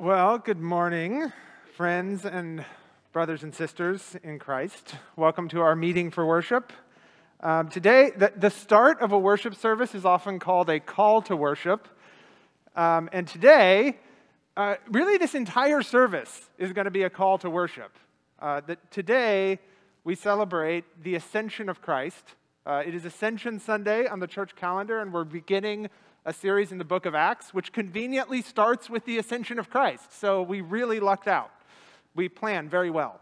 Well, good morning, friends and brothers and sisters in Christ. Welcome to our meeting for worship. Um, today, the, the, start of a worship service is often called a call to worship. Um, and today, uh, really, this entire service is going to be a call to worship. Uh, that today, we celebrate the ascension of Christ. Uh, it is Ascension Sunday on the church calendar, and we're beginning a series in the book of Acts, which conveniently starts with the ascension of Christ. So we really lucked out. We planned very well.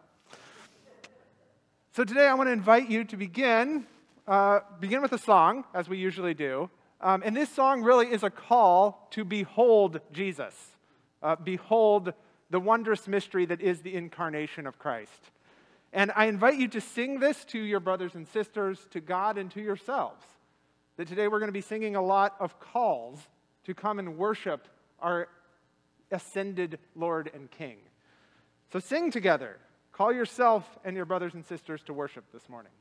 So today I want to invite you to begin, uh, begin with a song, as we usually do. Um, and this song really is a call to behold Jesus. Uh, behold the wondrous mystery that is the incarnation of Christ. And I invite you to sing this to your brothers and sisters, to God, and to yourselves that today we're going to be singing a lot of calls to come and worship our ascended Lord and King. So sing together. Call yourself and your brothers and sisters to worship this morning.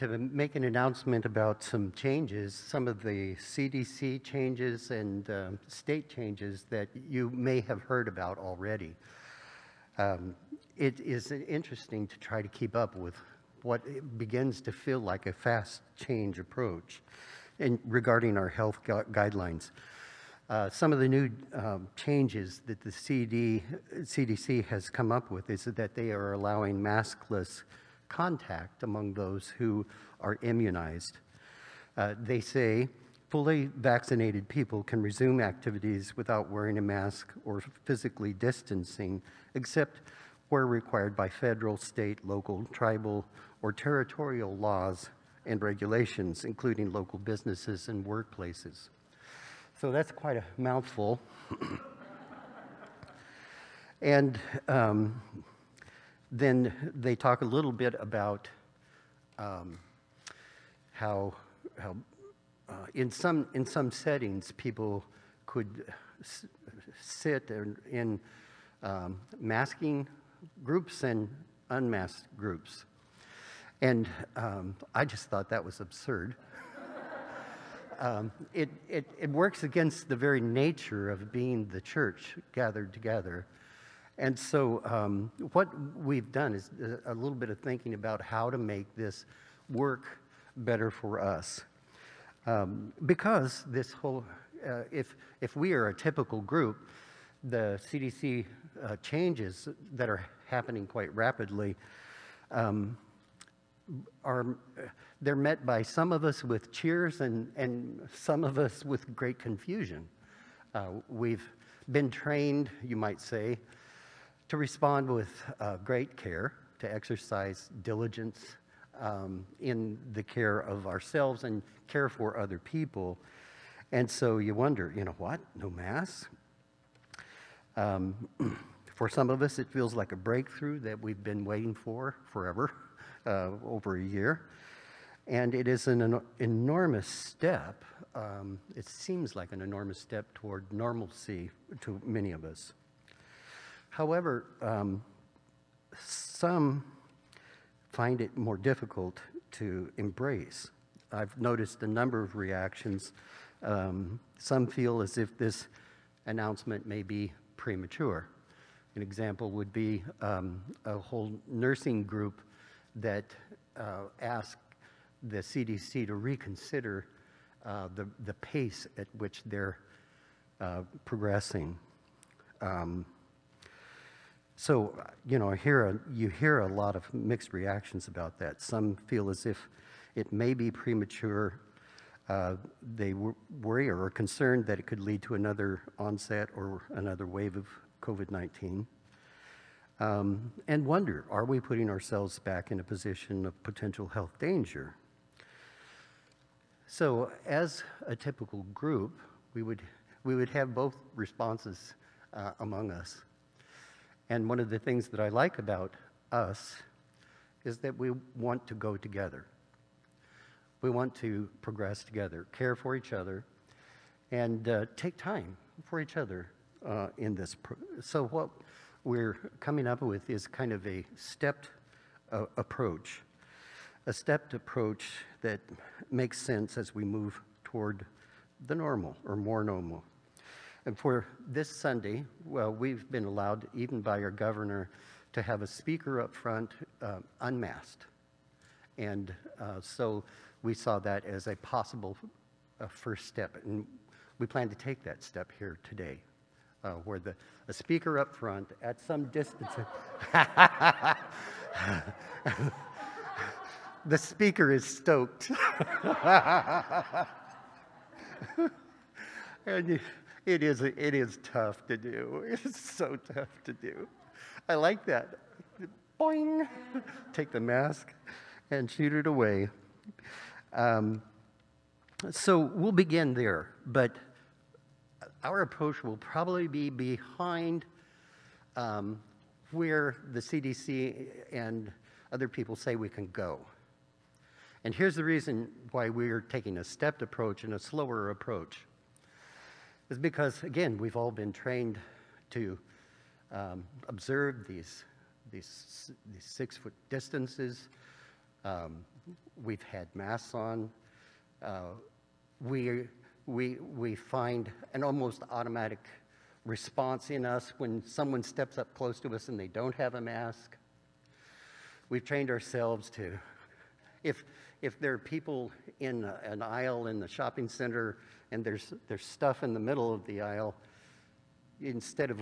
Wanted to make an announcement about some changes, some of the CDC changes and um, state changes that you may have heard about already. Um, it is interesting to try to keep up with what begins to feel like a fast change approach in, regarding our health gu guidelines. Uh, some of the new um, changes that the CD, CDC has come up with is that they are allowing maskless contact among those who are immunized. Uh, they say fully vaccinated people can resume activities without wearing a mask or physically distancing, except where required by federal, state, local, tribal, or territorial laws and regulations, including local businesses and workplaces. So that's quite a mouthful. and um, then they talk a little bit about um, how, how uh, in, some, in some settings people could sit in um, masking groups and unmasked groups. And um, I just thought that was absurd. um, it, it, it works against the very nature of being the church gathered together. And so, um, what we've done is a little bit of thinking about how to make this work better for us. Um, because this whole, uh, if, if we are a typical group, the CDC uh, changes that are happening quite rapidly um, are they're met by some of us with cheers and, and some of us with great confusion. Uh, we've been trained, you might say, to respond with uh, great care, to exercise diligence um, in the care of ourselves and care for other people. And so you wonder, you know what? No mass? Um, for some of us, it feels like a breakthrough that we've been waiting for forever, uh, over a year. And it is an, enormous step. Um, it seems like an enormous step toward normalcy to many of us. However, um, some find it more difficult to embrace. I've noticed a number of reactions. Um, some feel as if this announcement may be premature. An example would be um, a whole nursing group that uh, asked the CDC to reconsider uh, the, the pace at which they're uh, progressing. Um, so, you know, hear a, you hear a lot of mixed reactions about that. Some feel as if it may be premature. Uh, they worry or are concerned that it could lead to another onset or another wave of COVID 19. Um, and wonder are we putting ourselves back in a position of potential health danger? So, as a typical group, we would, we would have both responses uh, among us. And one of the things that I like about us is that we want to go together. We want to progress together, care for each other, and uh, take time for each other uh, in this. so, what we're coming up with is kind of a stepped uh, approach, a stepped approach that makes sense as we move toward the normal or more normal. And for this Sunday, well, we've been allowed, even by our governor, to have a speaker up front uh, unmasked. And uh, so we saw that as a possible uh, first step. And we plan to take that step here today, uh, where the a speaker up front at some distance. the speaker is stoked. and you, it is, it is tough to do. It's so tough to do. I like that. Boing! Take the mask and shoot it away. Um, so we'll begin there, but our approach will probably be behind um, where the CDC and other people say we can go. And here's the reason why we're taking a stepped approach and a slower approach is because, again, we've all been trained to um, observe these, these, these six foot distances, Um, we've had masks on. Uh, we, we, we find an almost automatic response in us when someone steps up close to us and they don't have a mask. We've trained ourselves to, if, if there are people in an aisle in the shopping center and there's, there's stuff in the middle of the aisle, instead of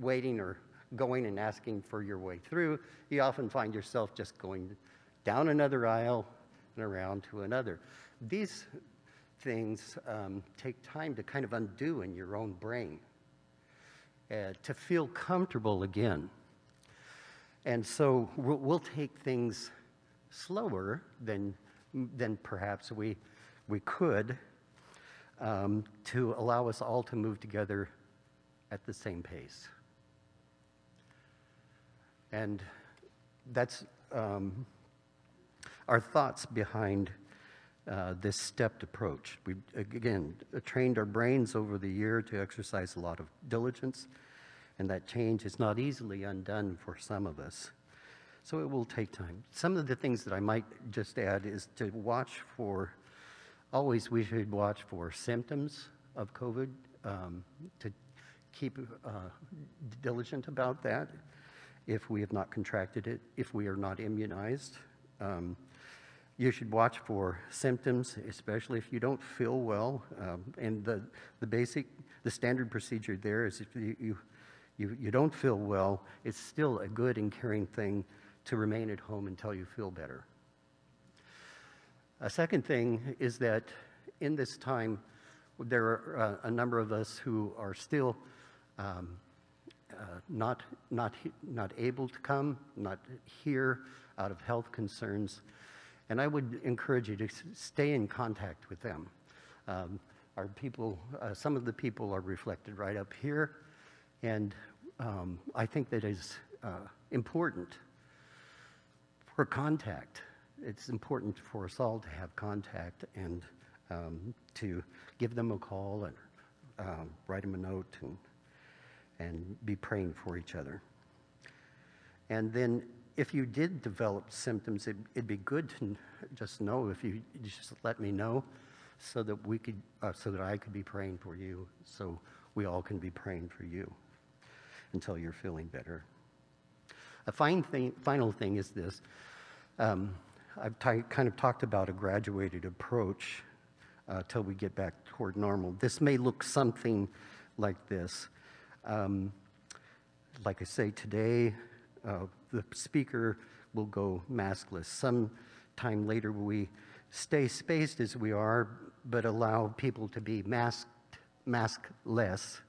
waiting or going and asking for your way through, you often find yourself just going down another aisle and around to another. These things um, take time to kind of undo in your own brain, uh, to feel comfortable again. And so we'll, we'll take things slower than, than perhaps we, we could um, to allow us all to move together at the same pace. And that's um, our thoughts behind uh, this stepped approach. We, again, trained our brains over the year to exercise a lot of diligence, and that change is not easily undone for some of us. So it will take time. Some of the things that I might just add is to watch for, always we should watch for symptoms of COVID, um, to keep uh, diligent about that if we have not contracted it, if we are not immunized. Um, you should watch for symptoms, especially if you don't feel well. Um, and the, the basic, the standard procedure there is if you, you, you, you don't feel well, it's still a good and caring thing to remain at home until you feel better. A second thing is that in this time, there are uh, a number of us who are still um, uh, not, not, not able to come, not here out of health concerns. And I would encourage you to stay in contact with them. Um, our people, uh, some of the people are reflected right up here. And um, I think that is uh, important for contact. It's important for us all to have contact and um, to give them a call and um, write them a note and and be praying for each other. And then if you did develop symptoms, it, would be good to just know if you just let me know so that we could, uh, so that I could be praying for you, so we all can be praying for you until you're feeling better. A fine thing, final thing is this. Um, I've kind of talked about a graduated approach uh, till we get back toward normal. This may look something like this. Um, like I say, today uh, the speaker will go maskless. Some time later, we stay spaced as we are, but allow people to be masked, maskless,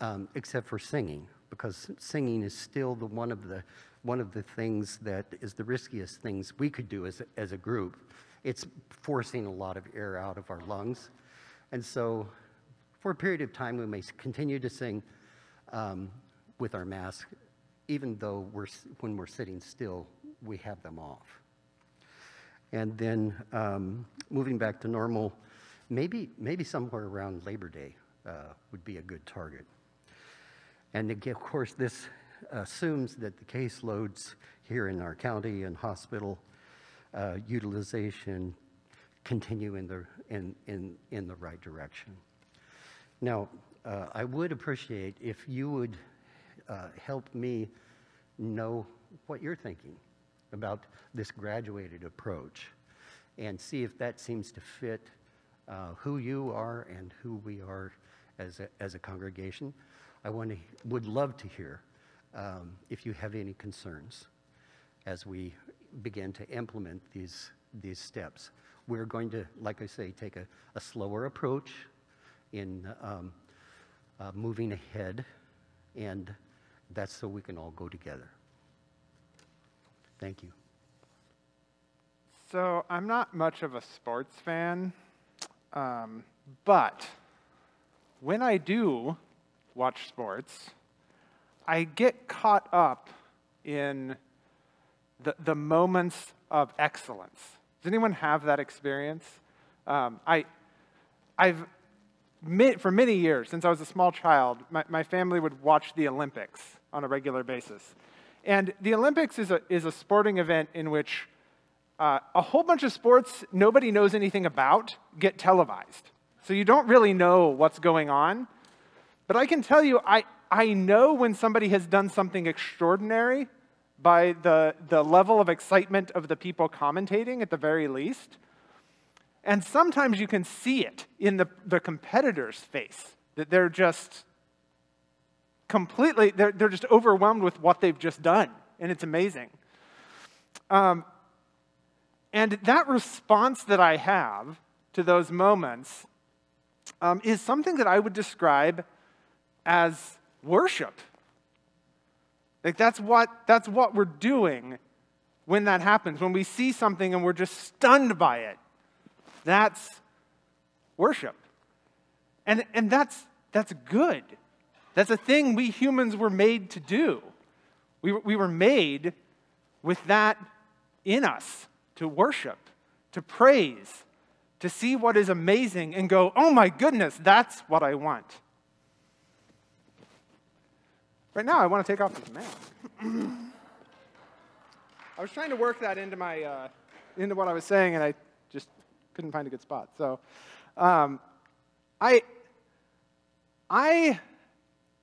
um, except for singing, because singing is still the one of the one of the things that is the riskiest things we could do as a, as a group. It's forcing a lot of air out of our lungs, and so for a period of time, we may continue to sing um, with our mask, even though we're, when we're sitting still, we have them off. And then um, moving back to normal, maybe, maybe somewhere around Labor Day uh, would be a good target. And of course, this assumes that the caseloads here in our county and hospital uh, utilization continue in the, in, in, in the right direction. Now, uh, I would appreciate if you would uh, help me know what you're thinking about this graduated approach and see if that seems to fit uh, who you are and who we are as a, as a congregation. I want to, would love to hear um, if you have any concerns as we begin to implement these, these steps. We're going to, like I say, take a, a slower approach in um, uh, moving ahead, and that's so we can all go together. Thank you. So, I'm not much of a sports fan, um, but when I do watch sports, I get caught up in the, the moments of excellence. Does anyone have that experience? Um, I, I've for many years, since I was a small child, my, my family would watch the Olympics on a regular basis. And the Olympics is a, is a sporting event in which uh, a whole bunch of sports nobody knows anything about get televised. So you don't really know what's going on. But I can tell you, I, I know when somebody has done something extraordinary by the, the level of excitement of the people commentating, at the very least. And sometimes you can see it in the, the competitor's face, that they're just completely, they're, they're just overwhelmed with what they've just done. And it's amazing. Um, and that response that I have to those moments um, is something that I would describe as worship. Like that's what, that's what we're doing when that happens, when we see something and we're just stunned by it. That's worship. And, and that's, that's good. That's a thing we humans were made to do. We, we were made with that in us to worship, to praise, to see what is amazing and go, oh my goodness, that's what I want. Right now, I want to take off this mask. I was trying to work that into my uh, into what I was saying, and I just couldn't find a good spot. So, um, I I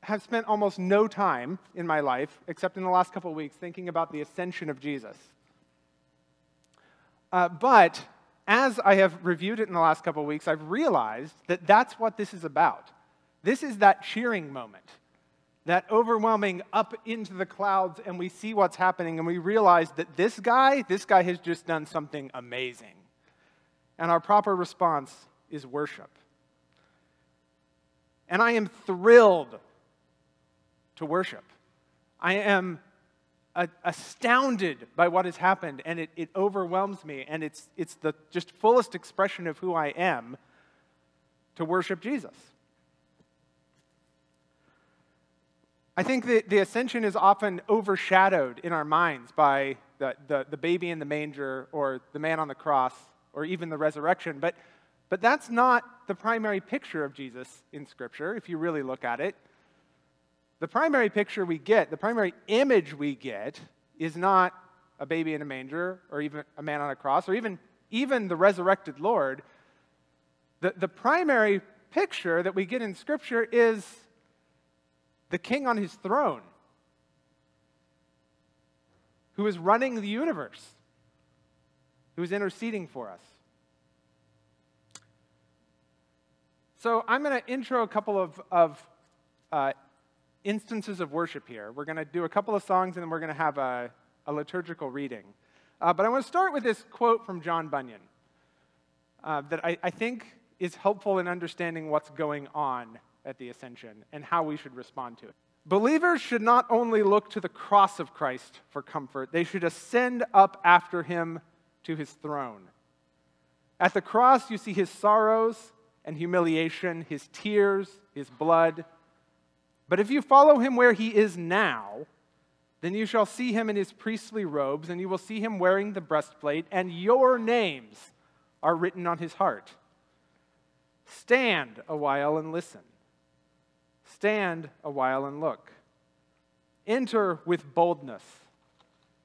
have spent almost no time in my life, except in the last couple of weeks, thinking about the ascension of Jesus. Uh, but as I have reviewed it in the last couple of weeks, I've realized that that's what this is about. This is that cheering moment that overwhelming up into the clouds, and we see what's happening, and we realize that this guy, this guy has just done something amazing. And our proper response is worship. And I am thrilled to worship. I am astounded by what has happened, and it, it overwhelms me, and it's, it's the just fullest expression of who I am to worship Jesus. I think that the ascension is often overshadowed in our minds by the, the, the, baby in the manger or the man on the cross or even the resurrection. But, but that's not the primary picture of Jesus in Scripture, if you really look at it. The primary picture we get, the primary image we get, is not a baby in a manger or even a man on a cross or even, even the resurrected Lord. The, the primary picture that we get in Scripture is the king on his throne, who is running the universe, who is interceding for us. So I'm going to intro a couple of, of uh, instances of worship here. We're going to do a couple of songs and then we're going to have a, a liturgical reading. Uh, but I want to start with this quote from John Bunyan uh, that I, I think is helpful in understanding what's going on at the ascension and how we should respond to it. Believers should not only look to the cross of Christ for comfort, they should ascend up after him to his throne. At the cross, you see his sorrows and humiliation, his tears, his blood. But if you follow him where he is now, then you shall see him in his priestly robes, and you will see him wearing the breastplate, and your names are written on his heart. Stand a while and listen. Stand a while and look. Enter with boldness.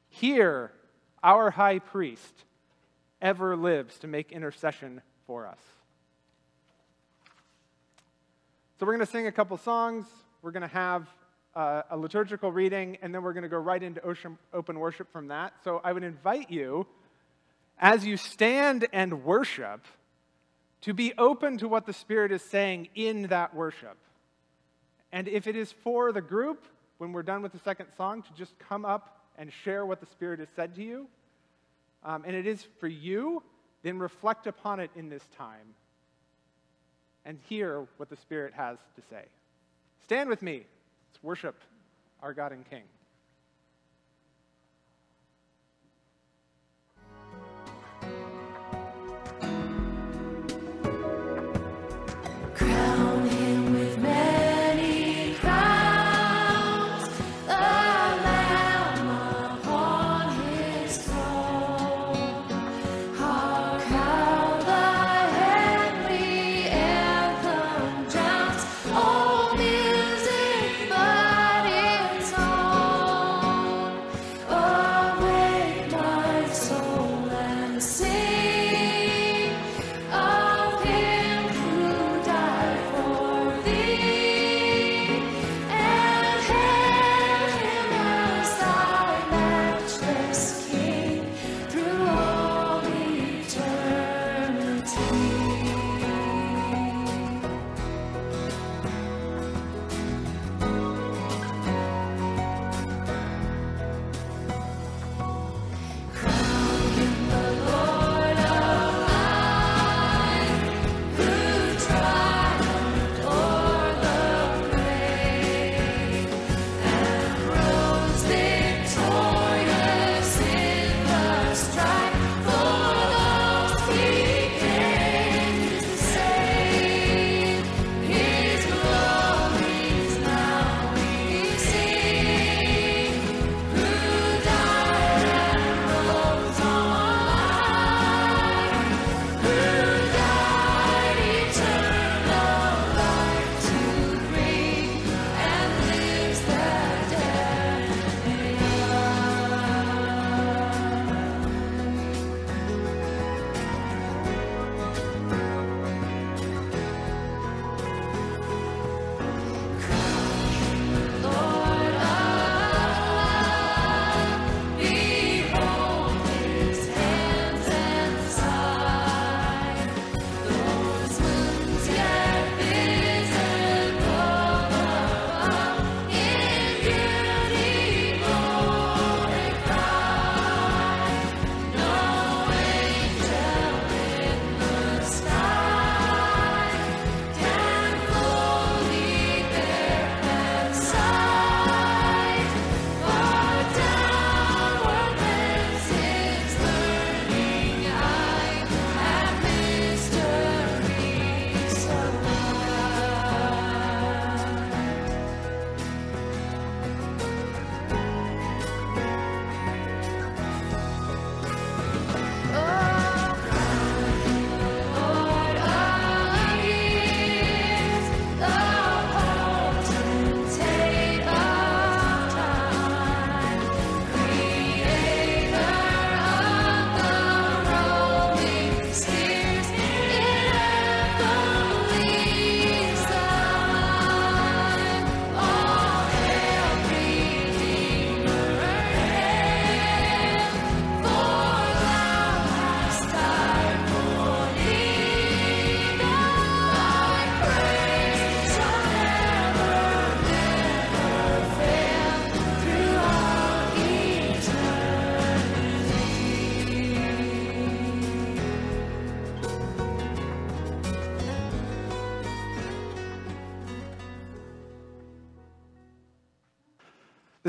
Here, our high priest ever lives to make intercession for us. So, we're going to sing a couple songs. We're going to have uh, a liturgical reading, and then we're going to go right into ocean, open worship from that. So, I would invite you, as you stand and worship, to be open to what the Spirit is saying in that worship. And if it is for the group, when we're done with the second song, to just come up and share what the Spirit has said to you. Um, and it is for you, then reflect upon it in this time and hear what the Spirit has to say. Stand with me. Let's worship our God and King.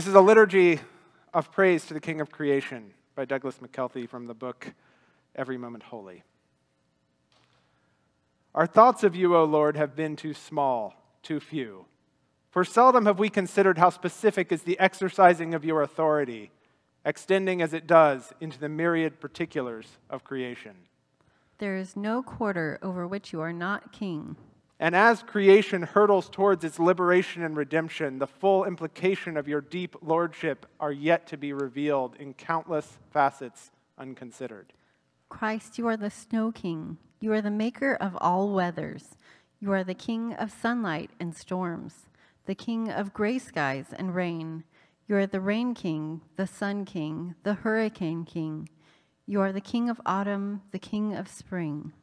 This is a liturgy of praise to the King of Creation by Douglas McKelvey from the book Every Moment Holy. Our thoughts of you, O Lord, have been too small, too few. For seldom have we considered how specific is the exercising of your authority, extending as it does into the myriad particulars of creation. There is no quarter over which you are not king. And as creation hurtles towards its liberation and redemption, the full implication of your deep lordship are yet to be revealed in countless facets unconsidered. Christ, you are the snow king. You are the maker of all weathers. You are the king of sunlight and storms, the king of gray skies and rain. You are the rain king, the sun king, the hurricane king. You are the king of autumn, the king of spring.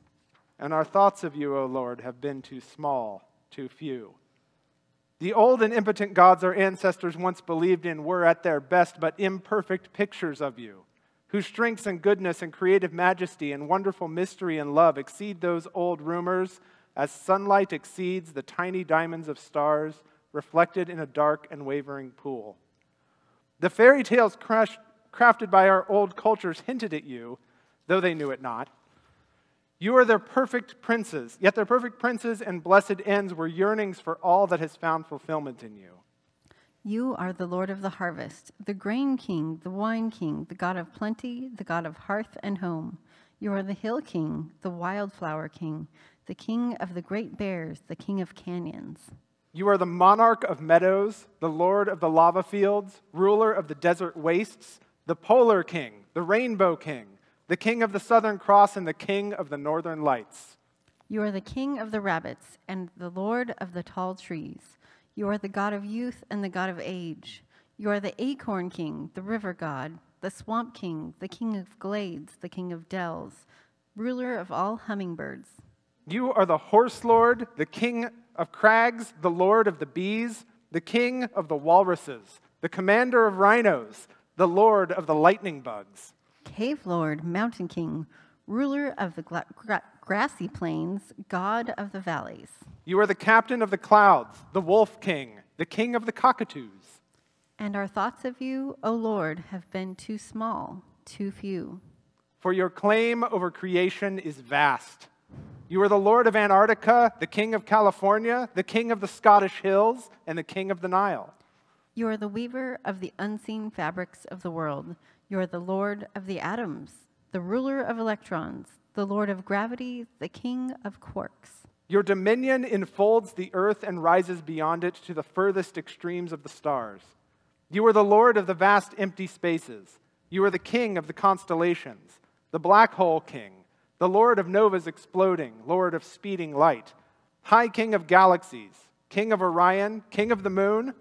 And our thoughts of you, O Lord, have been too small, too few. The old and impotent gods our ancestors once believed in were at their best but imperfect pictures of you whose strengths and goodness and creative majesty and wonderful mystery and love exceed those old rumors as sunlight exceeds the tiny diamonds of stars reflected in a dark and wavering pool. The fairy tales crafted by our old cultures hinted at you, though they knew it not. You are their perfect princes, yet their perfect princes and blessed ends were yearnings for all that has found fulfillment in you. You are the Lord of the harvest, the grain king, the wine king, the God of plenty, the God of hearth and home. You are the hill king, the wildflower king, the king of the great bears, the king of canyons. You are the monarch of meadows, the lord of the lava fields, ruler of the desert wastes, the polar king, the rainbow king, the king of the southern cross, and the king of the northern lights. You are the king of the rabbits and the lord of the tall trees. You are the God of youth and the God of age. You are the acorn king, the river god, the swamp king, the king of glades, the king of dells, ruler of all hummingbirds. You are the horse lord, the king of crags, the lord of the bees, the king of the walruses, the commander of rhinos, the lord of the lightning bugs. Cave lord, mountain king, ruler of the gra- gra- grassy plains, god of the valleys. You are the captain of the clouds, the wolf king, the king of the cockatoos. And our thoughts of you, O Lord, have been too small, too few. For your claim over creation is vast. You are the Lord of Antarctica, the King of California, the King of the Scottish Hills, and the King of the Nile. You are the weaver of the unseen fabrics of the world. You are the Lord of the atoms, the ruler of electrons, the Lord of gravity, the King of quarks. Your dominion enfolds the earth and rises beyond it to the furthest extremes of the stars. You are the Lord of the vast empty spaces. You are the king of the constellations, the black hole king, the Lord of novas exploding, Lord of speeding light, high king of galaxies, king of Orion, king of the moon.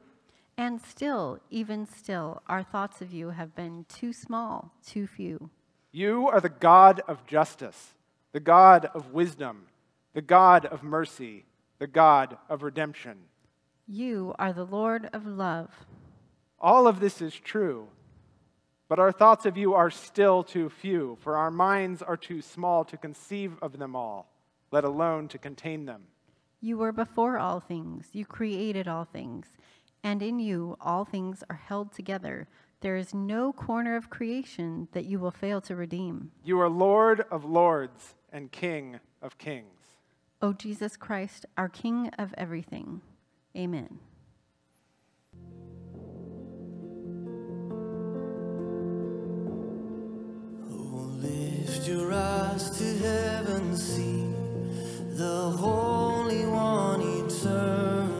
And still, even still, our thoughts of you have been too small, too few. You are the God of justice, the God of wisdom the God of mercy, the God of redemption. You are the Lord of love. All of this is true, but our thoughts of you are still too few, for our minds are too small to conceive of them all, let alone to contain them. You were before all things, you created all things, and in you all things are held together. There is no corner of creation that you will fail to redeem. You are Lord of lords and King of kings. O Jesus Christ, our King of everything. Amen. Oh, lift your eyes to heaven, see the Holy One eternal.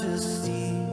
Majesty,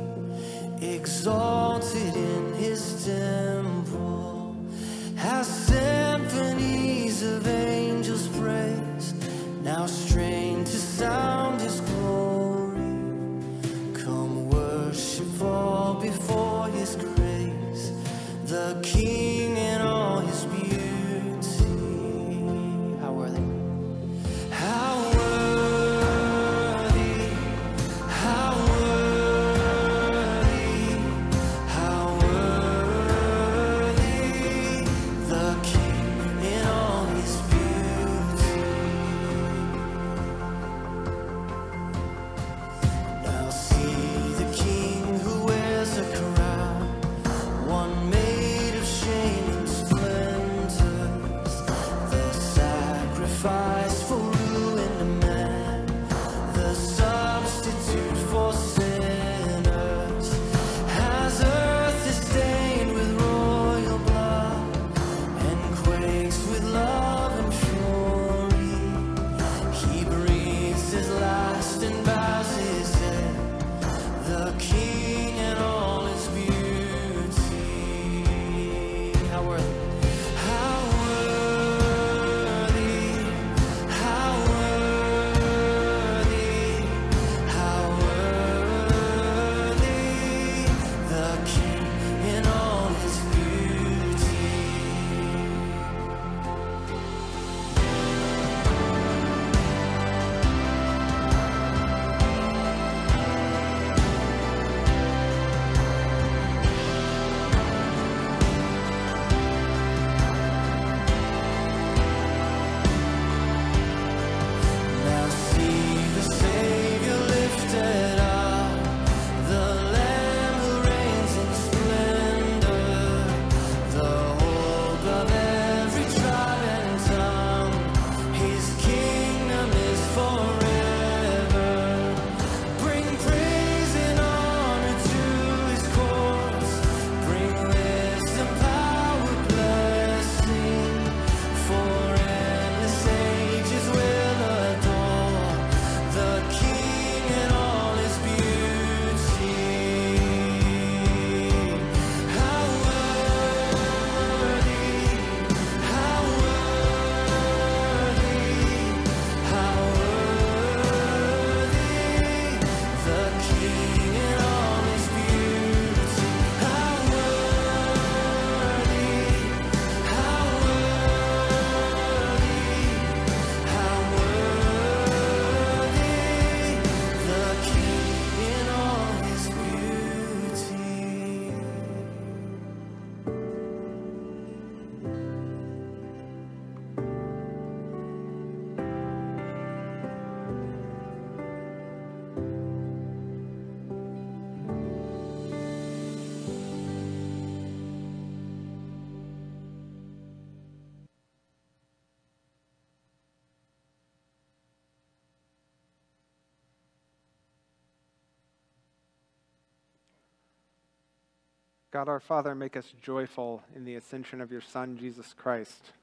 God our Father, make us joyful in the ascension of your Son, Jesus Christ.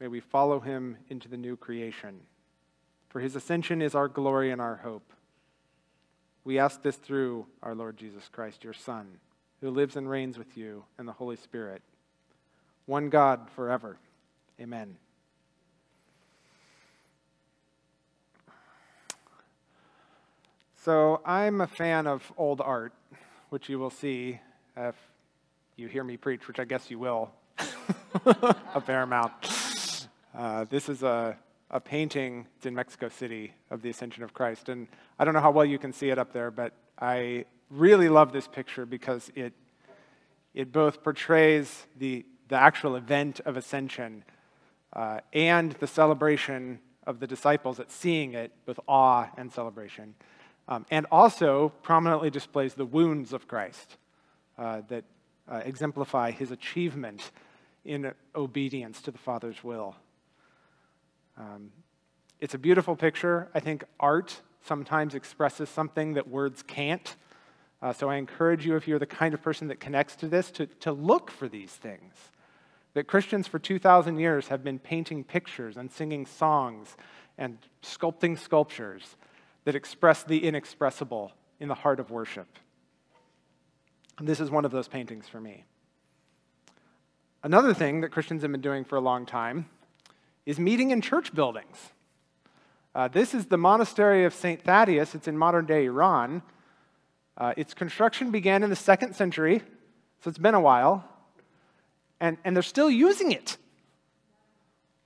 May we follow him into the new creation. For his ascension is our glory and our hope. We ask this through our Lord Jesus Christ, your Son, who lives and reigns with you and the Holy Spirit, one God forever. Amen. So, I'm a fan of old art, which you will see if you hear me preach, which I guess you will a fair amount. Uh, this is a, a painting, it's in Mexico City, of the Ascension of Christ. And I don't know how well you can see it up there, but I really love this picture because it, it both portrays the, the actual event of ascension uh, and the celebration of the disciples at seeing it with awe and celebration. Um, and also prominently displays the wounds of Christ uh, that uh, exemplify his achievement in obedience to the Father's will. Um, it's a beautiful picture. I think art sometimes expresses something that words can't. Uh, so I encourage you, if you're the kind of person that connects to this, to, to look for these things. That Christians for 2,000 years have been painting pictures and singing songs and sculpting sculptures that express the inexpressible in the heart of worship. And this is one of those paintings for me. Another thing that Christians have been doing for a long time is meeting in church buildings. Uh, this is the monastery of St. Thaddeus. It's in modern day Iran. Uh, its construction began in the second century, so it's been a while. And, and they're still using it.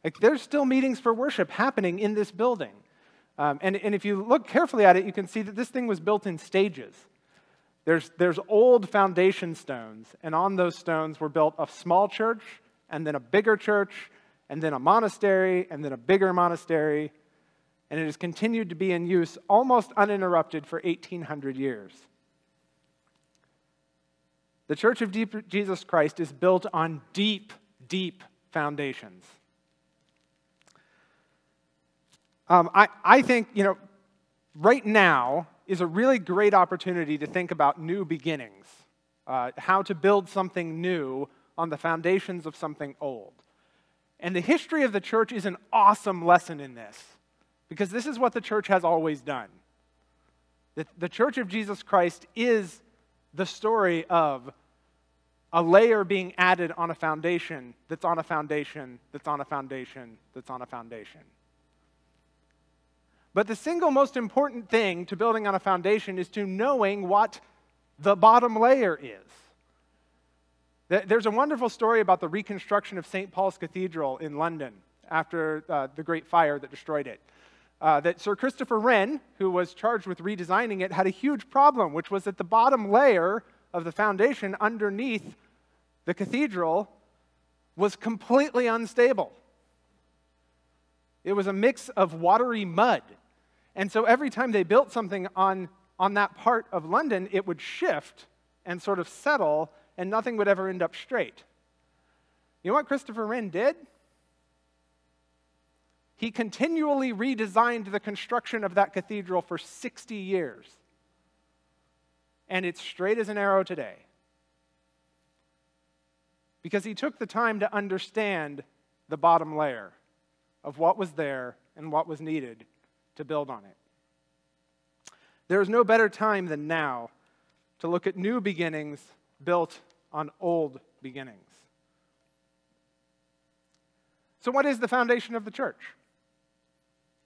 Like, there's still meetings for worship happening in this building. Um, and, and if you look carefully at it, you can see that this thing was built in stages. There's, there's old foundation stones, and on those stones were built a small church, and then a bigger church, and then a monastery, and then a bigger monastery. And it has continued to be in use almost uninterrupted for 1,800 years. The Church of Jesus Christ is built on deep, deep foundations. Um, I, I think, you know, right now is a really great opportunity to think about new beginnings, uh, how to build something new on the foundations of something old. And the history of the church is an awesome lesson in this, because this is what the church has always done. The, the church of Jesus Christ is the story of a layer being added on a foundation that's on a foundation that's on a foundation that's on a foundation. But the single most important thing to building on a foundation is to knowing what the bottom layer is. There's a wonderful story about the reconstruction of St. Paul's Cathedral in London after uh, the Great Fire that destroyed it. Uh, that Sir Christopher Wren, who was charged with redesigning it, had a huge problem, which was that the bottom layer of the foundation underneath the cathedral was completely unstable. It was a mix of watery mud. And so every time they built something on, on that part of London, it would shift and sort of settle, and nothing would ever end up straight. You know what Christopher Wren did? He continually redesigned the construction of that cathedral for 60 years. And it's straight as an arrow today. Because he took the time to understand the bottom layer of what was there and what was needed to build on it. There is no better time than now to look at new beginnings built on old beginnings. So, what is the foundation of the church?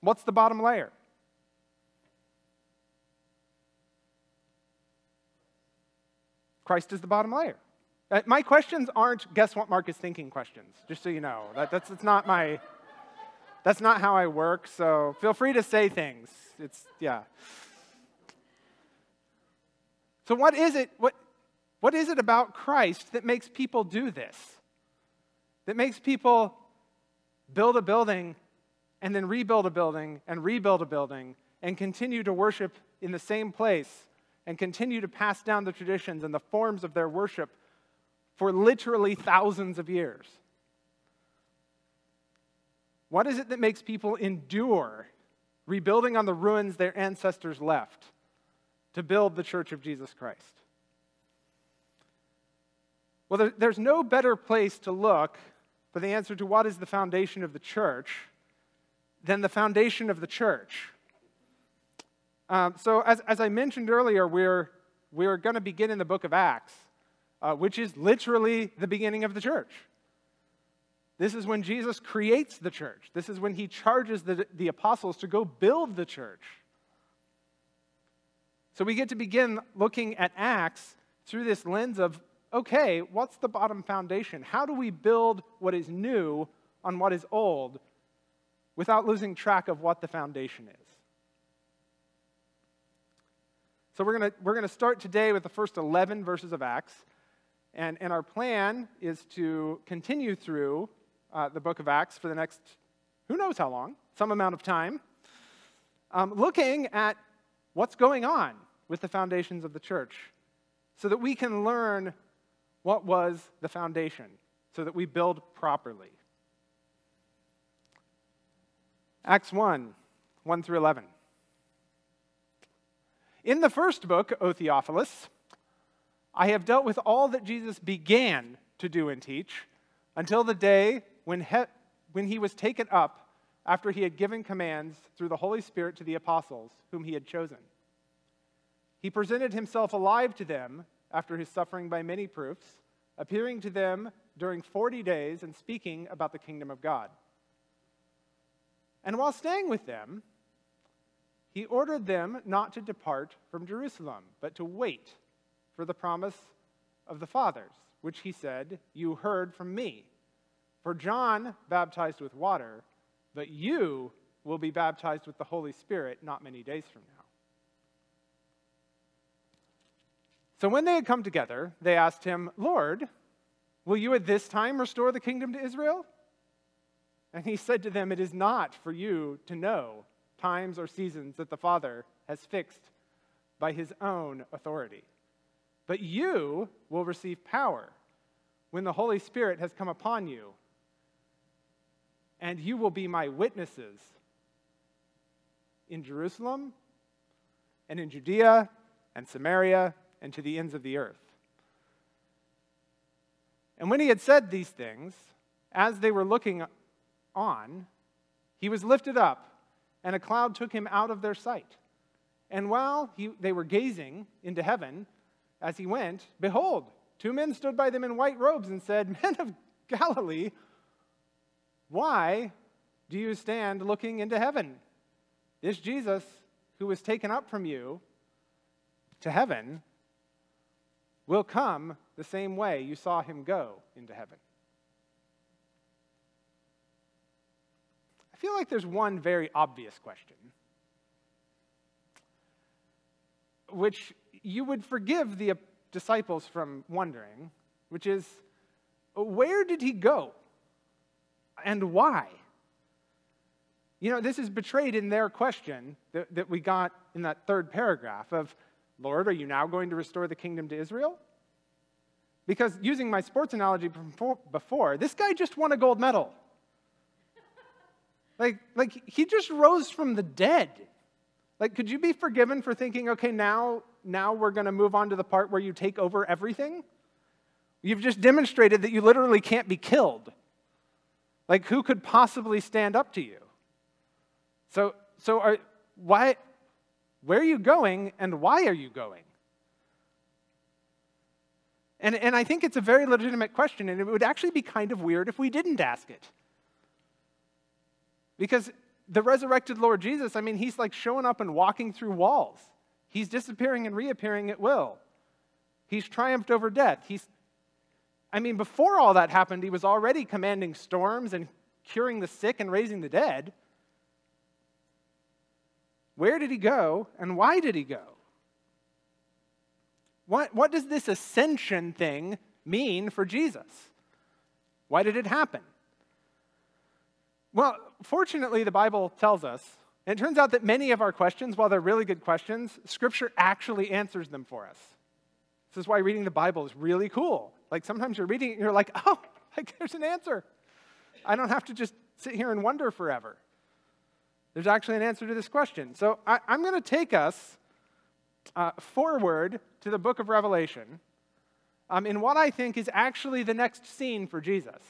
What's the bottom layer? Christ is the bottom layer. Uh, my questions aren't guess what Mark is thinking questions, just so you know. That, that's, that's, not my, that's not how I work, so feel free to say things. It's, yeah. So, what is it? What, what is it about Christ that makes people do this? That makes people build a building and then rebuild a building and rebuild a building and continue to worship in the same place and continue to pass down the traditions and the forms of their worship for literally thousands of years? What is it that makes people endure rebuilding on the ruins their ancestors left to build the church of Jesus Christ? Well, there, there's no better place to look for the answer to what is the foundation of the church than the foundation of the church. Um, so, as, as I mentioned earlier, we're, we're going to begin in the book of Acts, uh, which is literally the beginning of the church. This is when Jesus creates the church. This is when he charges the, the apostles to go build the church. So we get to begin looking at Acts through this lens of okay, what's the bottom foundation? How do we build what is new on what is old without losing track of what the foundation is? So we're going we're to start today with the first 11 verses of Acts. And, and our plan is to continue through uh, the book of Acts for the next, who knows how long, some amount of time, um, looking at what's going on with the foundations of the church so that we can learn what was the foundation, so that we build properly. Acts 1 1 through 11. In the first book, O Theophilus, I have dealt with all that Jesus began to do and teach until the day when, he, when he was taken up after he had given commands through the Holy Spirit to the apostles whom he had chosen. He presented himself alive to them after his suffering by many proofs, appearing to them during 40 days and speaking about the kingdom of God. And while staying with them, he ordered them not to depart from Jerusalem, but to wait for the promise of the fathers, which he said, You heard from me. For John baptized with water, but you will be baptized with the Holy Spirit not many days from now. So when they had come together, they asked him, Lord, will you at this time restore the kingdom to Israel? And he said to them, It is not for you to know times or seasons that the Father has fixed by his own authority. But you will receive power when the Holy Spirit has come upon you and you will be my witnesses in Jerusalem and in Judea and Samaria and to the ends of the earth. And when he had said these things, as they were looking on, he was lifted up, and a cloud took him out of their sight. And while he, they were gazing into heaven as he went, behold, two men stood by them in white robes and said, Men of Galilee, why do you stand looking into heaven? This Jesus, who was taken up from you to heaven, will come the same way you saw him go into heaven. I feel like there's one very obvious question, which you would forgive the disciples from wondering, which is where did he go? And why? You know, this is betrayed in their question that, that we got in that third paragraph of, Lord, are you now going to restore the kingdom to Israel? Because using my sports analogy before, this guy just won a gold medal. like, like he just rose from the dead. Like, could you be forgiven for thinking, okay, now, now we're going to move on to the part where you take over everything? You've just demonstrated that you literally can't be killed. Like, who could possibly stand up to you? So, so are, why, where are you going and why are you going? And, and I think it's a very legitimate question, and it would actually be kind of weird if we didn't ask it. Because the resurrected Lord Jesus, I mean, he's like showing up and walking through walls. He's disappearing and reappearing at will. He's triumphed over death. He's I mean, before all that happened, he was already commanding storms and curing the sick and raising the dead. Where did he go and why did he go? What, what does this ascension thing mean for Jesus? Why did it happen? Well, fortunately, the Bible tells us, and it turns out that many of our questions, while they're really good questions, Scripture actually answers them for us. This is why reading the Bible is really cool. Like sometimes you're reading it and you're like, oh, like there's an answer. I don't have to just sit here and wonder forever. There's actually an answer to this question. So I, am going to take us uh, forward to the book of Revelation. um, in what I think is actually the next scene for Jesus.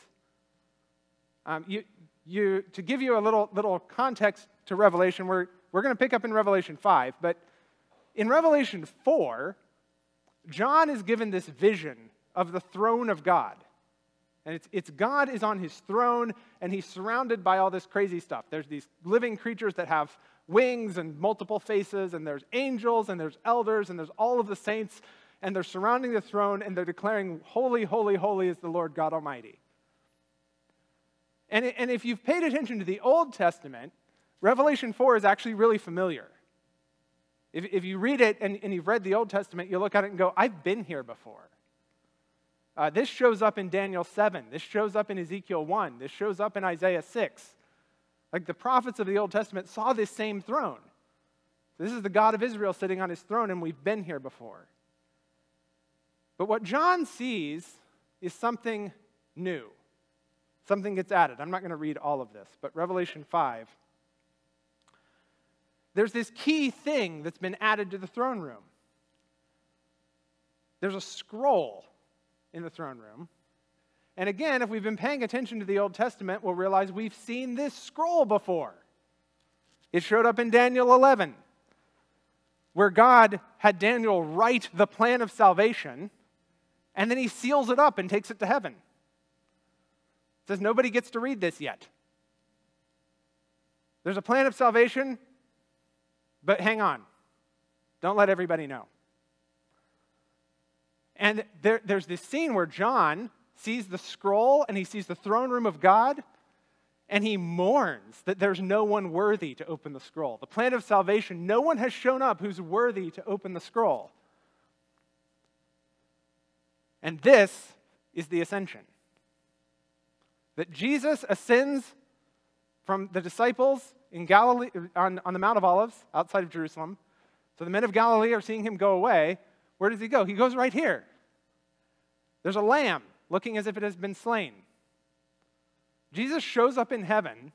Um, you, you, to give you a little, little context to Revelation, we're, we're going to pick up in Revelation 5, but in Revelation 4, John is given this vision of the throne of God. And it's, it's God is on his throne, and he's surrounded by all this crazy stuff. There's these living creatures that have wings and multiple faces, and there's angels, and there's elders, and there's all of the saints, and they're surrounding the throne, and they're declaring, Holy, holy, holy is the Lord God Almighty. And, and if you've paid attention to the Old Testament, Revelation 4 is actually really familiar. If, if you read it and, and you've read the Old Testament, you look at it and go, I've been here before. Uh, this shows up in Daniel 7. This shows up in Ezekiel 1. This shows up in Isaiah 6. Like the prophets of the Old Testament saw this same throne. This is the God of Israel sitting on his throne, and we've been here before. But what John sees is something new. Something gets added. I'm not going to read all of this, but Revelation 5. There's this key thing that's been added to the throne room. There's a scroll in the throne room. And again, if we've been paying attention to the Old Testament, we'll realize we've seen this scroll before. It showed up in Daniel 11, where God had Daniel write the plan of salvation, and then he seals it up and takes it to heaven. It says nobody gets to read this yet. There's a plan of salvation, but hang on. Don't let everybody know. And there, there's this scene where John sees the scroll and he sees the throne room of God, and he mourns that there's no one worthy to open the scroll. The plan of salvation, no one has shown up who's worthy to open the scroll. And this is the ascension. That Jesus ascends from the disciples in Galilee on, on the Mount of Olives outside of Jerusalem. So the men of Galilee are seeing him go away. Where does he go? He goes right here. There's a lamb looking as if it has been slain. Jesus shows up in heaven,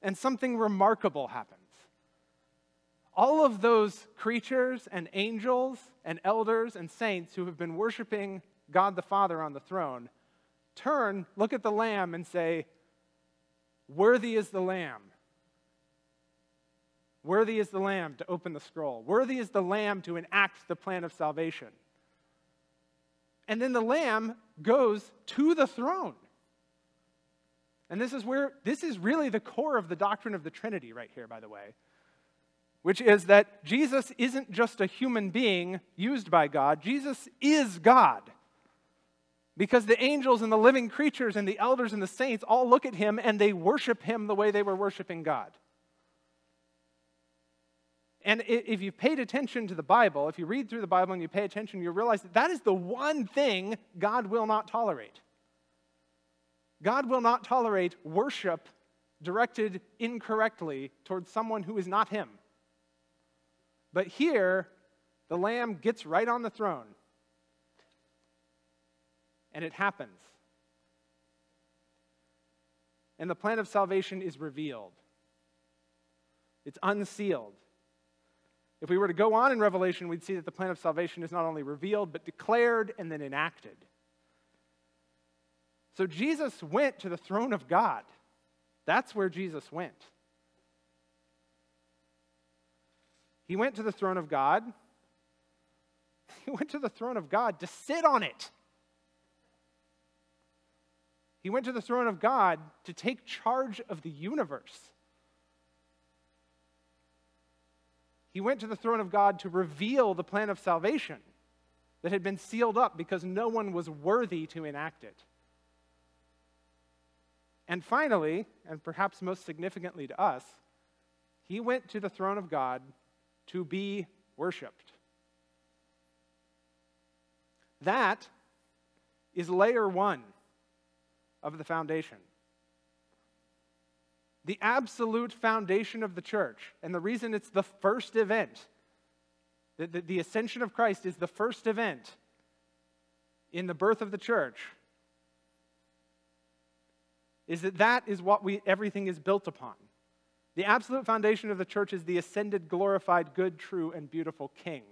and something remarkable happens. All of those creatures and angels and elders and saints who have been worshiping God the Father on the throne turn, look at the lamb, and say, Worthy is the lamb. Worthy is the lamb to open the scroll. Worthy is the lamb to enact the plan of salvation. And then the lamb goes to the throne. And this is where, this is really the core of the doctrine of the Trinity, right here, by the way, which is that Jesus isn't just a human being used by God, Jesus is God. Because the angels and the living creatures and the elders and the saints all look at him and they worship him the way they were worshiping God. And if you've paid attention to the Bible, if you read through the Bible and you pay attention, you realize that that is the one thing God will not tolerate. God will not tolerate worship directed incorrectly towards someone who is not Him. But here, the Lamb gets right on the throne. And it happens. And the plan of salvation is revealed, it's unsealed. If we were to go on in Revelation, we'd see that the plan of salvation is not only revealed, but declared and then enacted. So Jesus went to the throne of God. That's where Jesus went. He went to the throne of God. He went to the throne of God to sit on it. He went to the throne of God to take charge of the universe. He went to the throne of God to reveal the plan of salvation that had been sealed up because no one was worthy to enact it. And finally, and perhaps most significantly to us, he went to the throne of God to be worshiped. That is layer one of the foundation the absolute foundation of the church. And the reason it's the first event, the, the, the, ascension of Christ is the first event in the birth of the church, is that that is what we, everything is built upon. The absolute foundation of the church is the ascended, glorified, good, true, and beautiful King.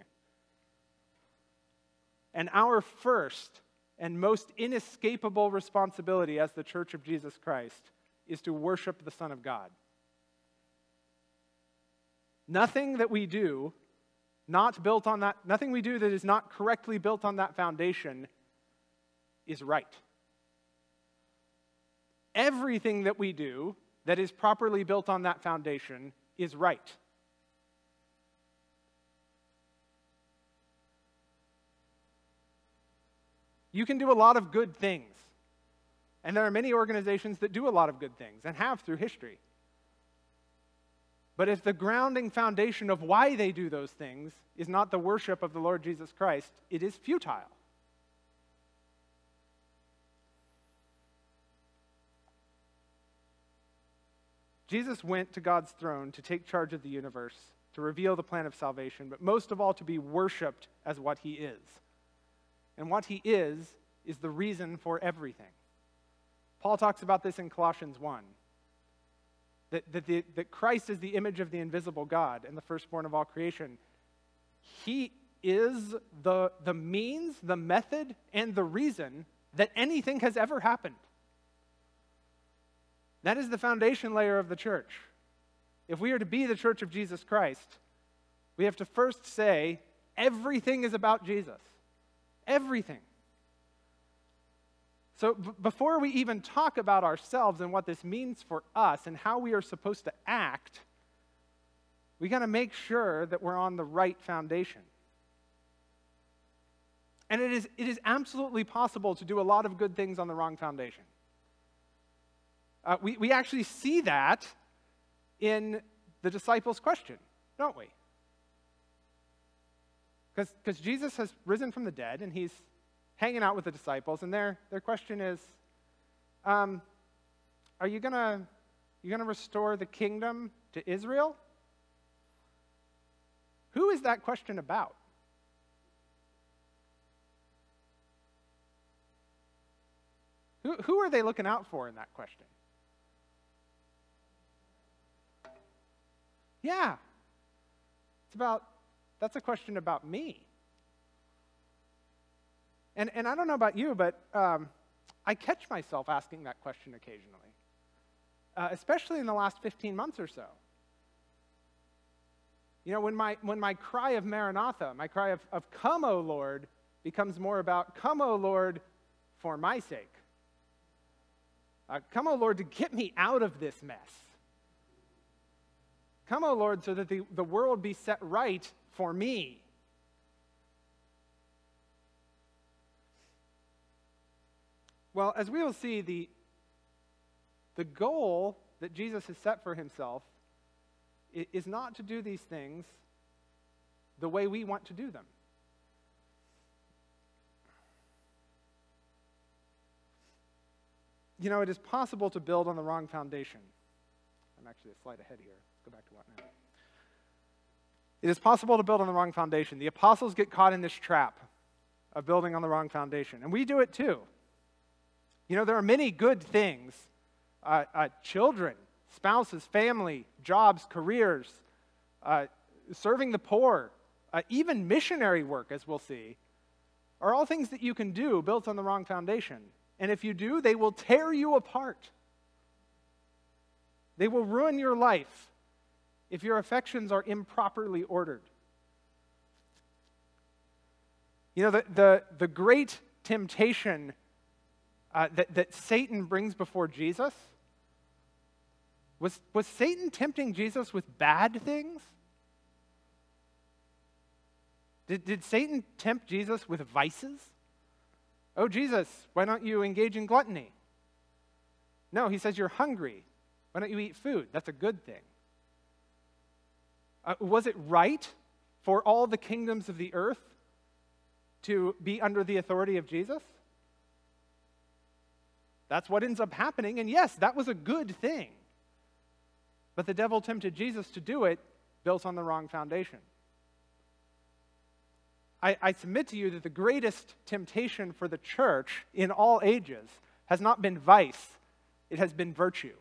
And our first and most inescapable responsibility as the church of Jesus Christ is to worship the Son of God. Nothing that we do not built on that, nothing we do that is not correctly built on that foundation is right. Everything that we do that is properly built on that foundation is right. You can do a lot of good things. And there are many organizations that do a lot of good things and have through history. But if the grounding foundation of why they do those things is not the worship of the Lord Jesus Christ, it is futile. Jesus went to God's throne to take charge of the universe, to reveal the plan of salvation, but most of all to be worshiped as what he is. And what he is, is the reason for everything. Paul talks about this in Colossians 1 that, that, the, that Christ is the image of the invisible God and the firstborn of all creation. He is the, the means, the method, and the reason that anything has ever happened. That is the foundation layer of the church. If we are to be the church of Jesus Christ, we have to first say everything is about Jesus. Everything. So, b- before we even talk about ourselves and what this means for us and how we are supposed to act, we got to make sure that we're on the right foundation. And it is, it is absolutely possible to do a lot of good things on the wrong foundation. Uh, we, we actually see that in the disciples' question, don't we? Because Jesus has risen from the dead and he's hanging out with the disciples, and their, their question is um, Are you going to you gonna restore the kingdom to Israel? Who is that question about? Who, who are they looking out for in that question? Yeah. It's about, that's a question about me. And, and I don't know about you, but um, I catch myself asking that question occasionally, uh, especially in the last 15 months or so. You know, when my, when my cry of Maranatha, my cry of, of come, O Lord, becomes more about come, O Lord, for my sake. Uh, come, O Lord, to get me out of this mess. Come, O Lord, so that the, the world be set right for me. Well, as we will see, the, the goal that Jesus has set for himself is not to do these things the way we want to do them. You know, it is possible to build on the wrong foundation. I'm actually a slide ahead here. Let's go back to what now. It is possible to build on the wrong foundation. The apostles get caught in this trap of building on the wrong foundation, and we do it too. You know, there are many good things uh, uh, children, spouses, family, jobs, careers, uh, serving the poor, uh, even missionary work, as we'll see, are all things that you can do built on the wrong foundation. And if you do, they will tear you apart. They will ruin your life if your affections are improperly ordered. You know, the, the, the great temptation uh, that, that Satan brings before Jesus? Was, was Satan tempting Jesus with bad things? Did, did Satan tempt Jesus with vices? Oh, Jesus, why don't you engage in gluttony? No, he says you're hungry. Why don't you eat food? That's a good thing. Uh, was it right for all the kingdoms of the earth to be under the authority of Jesus? That's what ends up happening. And yes, that was a good thing. But the devil tempted Jesus to do it built on the wrong foundation. I, I, submit to you that the greatest temptation for the church in all ages has not been vice, it has been virtue.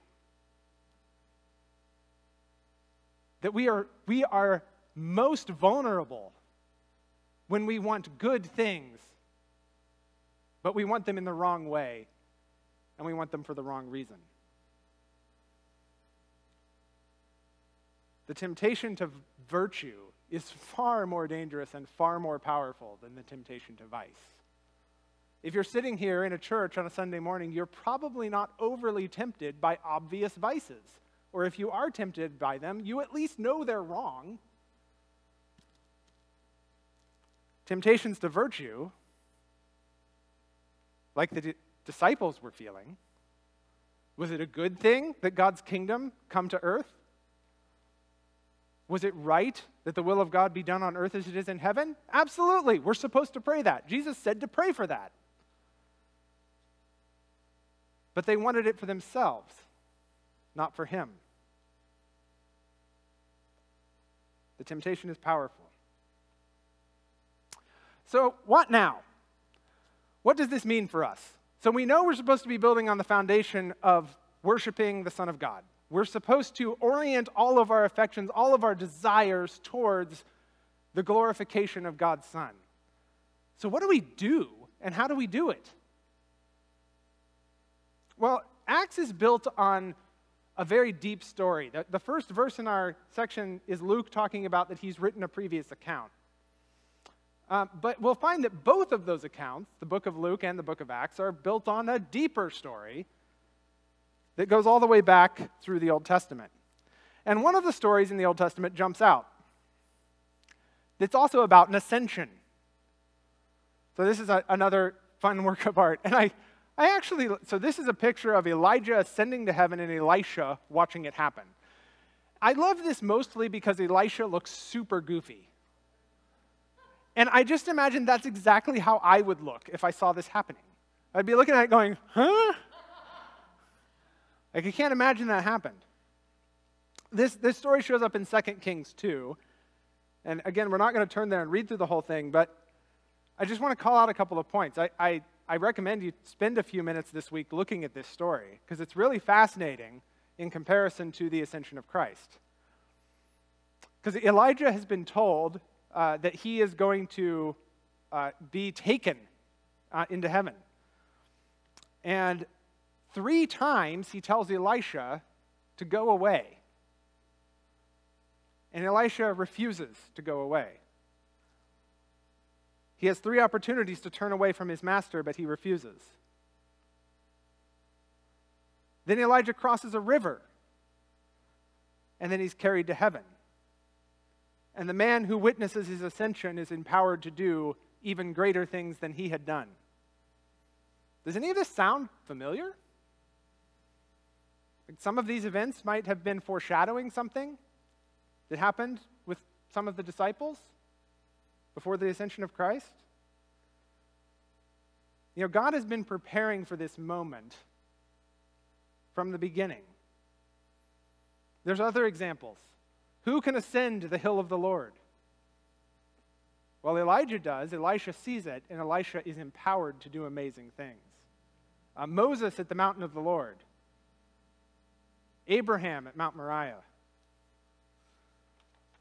That we are, we are most vulnerable when we want good things but we want them in the wrong way, and we want them for the wrong reason. The temptation to virtue is far more dangerous and far more powerful than the temptation to vice. If you're sitting here in a church on a Sunday morning, you're probably not overly tempted by obvious vices. Or if you are tempted by them, you at least know they're wrong. Temptations to virtue, like the disciples were feeling, was it a good thing that God's kingdom come to earth? Was it right that the will of God be done on earth as it is in heaven? Absolutely. We're supposed to pray that. Jesus said to pray for that. But they wanted it for themselves, not for Him. The temptation is powerful. So, what now? What does this mean for us? So, we know we're supposed to be building on the foundation of worshiping the Son of God. We're supposed to orient all of our affections, all of our desires towards the glorification of God's Son. So, what do we do, and how do we do it? Well, Acts is built on a very deep story. The, first verse in our section is Luke talking about that he's written a previous account. Uh, but we'll find that both of those accounts, the book of Luke and the book of Acts, are built on a deeper story that goes all the way back through the Old Testament. And one of the stories in the Old Testament jumps out. It's also about an ascension. So this is a, another fun work of art. And I, I actually, so this is a picture of Elijah ascending to heaven and Elisha watching it happen. I love this mostly because Elisha looks super goofy. And I just imagine that's exactly how I would look if I saw this happening. I'd be looking at it going, huh? Like, I can't imagine that happened. This, this story shows up in 2 Kings 2. And again, we're not going to turn there and read through the whole thing, but I just want to call out a couple of points. I, I I recommend you spend a few minutes this week looking at this story because it's really fascinating in comparison to the ascension of Christ. Because Elijah has been told uh, that he is going to uh, be taken uh, into heaven. And three times he tells Elisha to go away. And Elisha refuses to go away. He has three opportunities to turn away from his master, but he refuses. Then Elijah crosses a river, and then he's carried to heaven. And the man who witnesses his ascension is empowered to do even greater things than he had done. Does any of this sound familiar? Like some of these events might have been foreshadowing something that happened with some of the disciples before the ascension of Christ? You know, God has been preparing for this moment from the beginning. There's other examples. Who can ascend the hill of the Lord? Well, Elijah does. Elisha sees it, and Elisha is empowered to do amazing things. Uh, Moses at the mountain of the Lord, Abraham at Mount Moriah.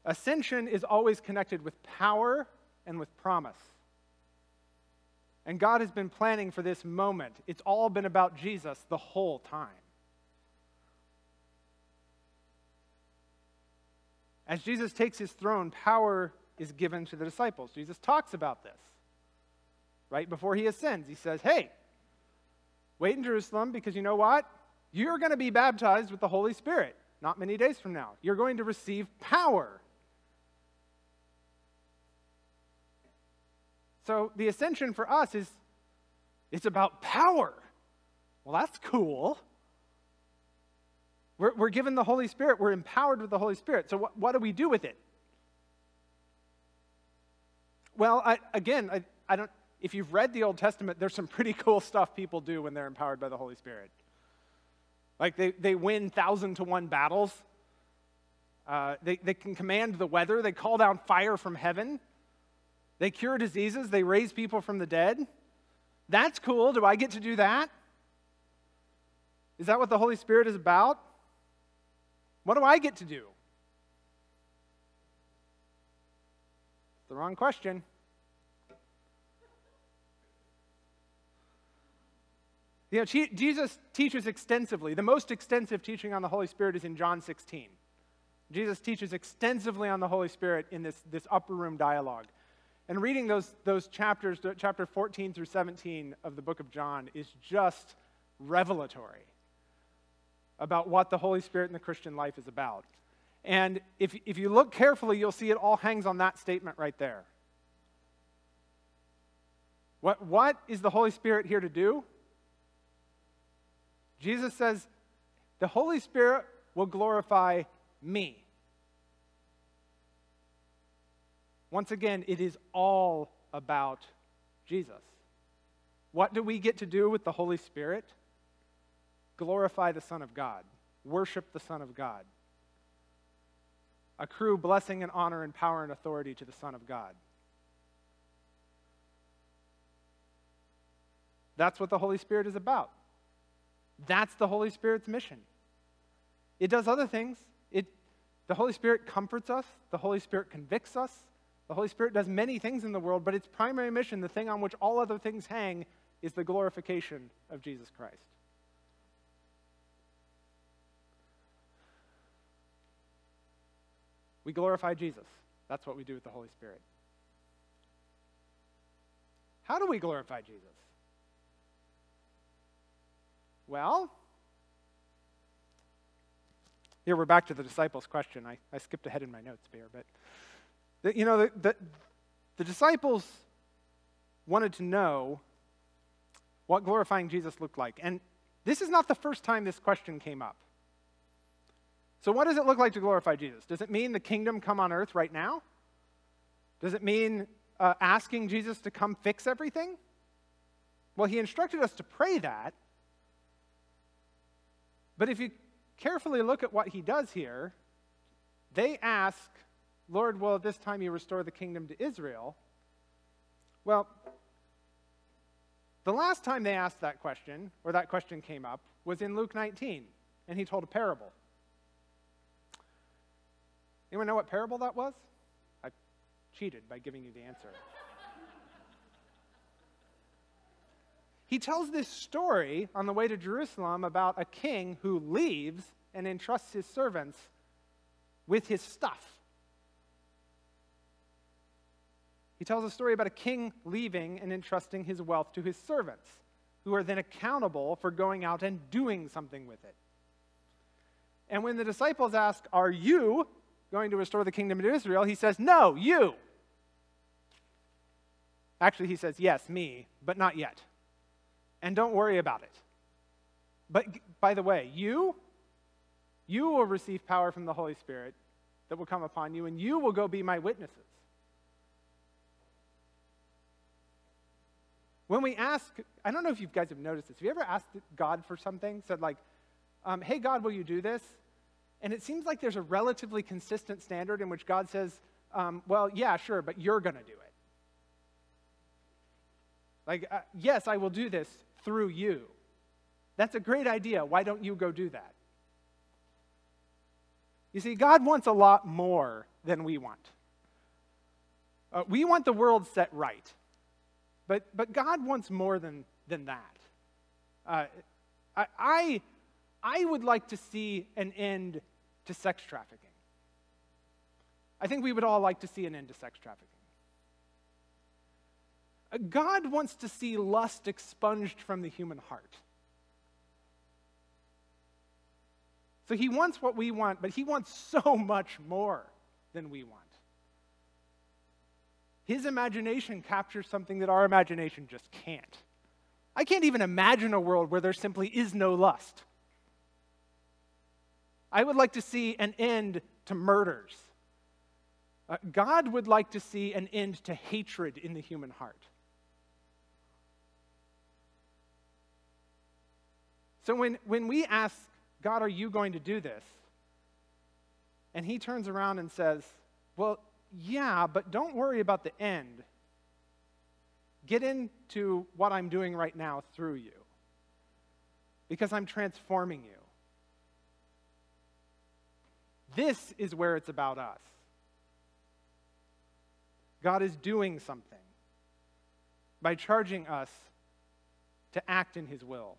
Ascension is always connected with power and with promise. And God has been planning for this moment. It's all been about Jesus the whole time. As Jesus takes his throne, power is given to the disciples. Jesus talks about this. Right before he ascends, he says, Hey, wait in Jerusalem because you know what? You're going to be baptized with the Holy Spirit not many days from now. You're going to receive power. So the ascension for us is it's about power. Well, that's cool. We're, we're given the Holy Spirit. We're empowered with the Holy Spirit. So what, what do we do with it? Well, I, again, I, I don't, if you've read the Old Testament, there's some pretty cool stuff people do when they're empowered by the Holy Spirit. Like they, they win thousand to one battles. Uh, they, they can command the weather. They call down fire from heaven. They cure diseases, they raise people from the dead. That's cool. Do I get to do that? Is that what the Holy Spirit is about? What do I get to do? The wrong question. You know, Jesus teaches extensively. The most extensive teaching on the Holy Spirit is in John 16. Jesus teaches extensively on the Holy Spirit in this, this upper room dialogue. And reading those, those chapters, chapter 14 through 17 of the book of John, is just revelatory about what the Holy Spirit in the Christian life is about. And if, if you look carefully, you'll see it all hangs on that statement right there. What, what is the Holy Spirit here to do? Jesus says, the Holy Spirit will glorify me. Once again, it is all about Jesus. What do we get to do with the Holy Spirit? Glorify the Son of God, worship the Son of God, accrue blessing and honor and power and authority to the Son of God. That's what the Holy Spirit is about. That's the Holy Spirit's mission. It does other things. It, the Holy Spirit comforts us, the Holy Spirit convicts us, the Holy Spirit does many things in the world, but its primary mission, the thing on which all other things hang, is the glorification of Jesus Christ. We glorify Jesus. That's what we do with the Holy Spirit. How do we glorify Jesus? Well, here we're back to the disciples' question. I, I skipped ahead in my notes here, but the, you know, the, the, the disciples wanted to know what glorifying Jesus looked like. And this is not the first time this question came up. So, what does it look like to glorify Jesus? Does it mean the kingdom come on earth right now? Does it mean uh, asking Jesus to come fix everything? Well, he instructed us to pray that. But if you carefully look at what he does here, they ask, Lord, will at this time you restore the kingdom to Israel? Well, the last time they asked that question, or that question came up, was in Luke 19, and he told a parable. Anyone know what parable that was? I cheated by giving you the answer. he tells this story on the way to Jerusalem about a king who leaves and entrusts his servants with his stuff. He tells a story about a king leaving and entrusting his wealth to his servants, who are then accountable for going out and doing something with it. And when the disciples ask, Are you going to restore the kingdom to Israel? He says, No, you. Actually, he says, Yes, me, but not yet. And don't worry about it. But by the way, you, you will receive power from the Holy Spirit that will come upon you, and you will go be my witnesses. When we ask, I don't know if you guys have noticed this. Have you ever asked God for something? Said, like, um, hey, God, will you do this? And it seems like there's a relatively consistent standard in which God says, um, well, yeah, sure, but you're going to do it. Like, uh, yes, I will do this through you. That's a great idea. Why don't you go do that? You see, God wants a lot more than we want. Uh, we want the world set right. But, but God wants more than, than that. Uh, I, I, I would like to see an end to sex trafficking. I think we would all like to see an end to sex trafficking. Uh, God wants to see lust expunged from the human heart. So he wants what we want, but he wants so much more than we want. His imagination captures something that our imagination just can't. I can't even imagine a world where there simply is no lust. I would like to see an end to murders. Uh, God would like to see an end to hatred in the human heart. So when, when we ask, God, are you going to do this? And he turns around and says, Well, yeah, but don't worry about the end. Get into what I'm doing right now through you because I'm transforming you. This is where it's about us. God is doing something by charging us to act in his will.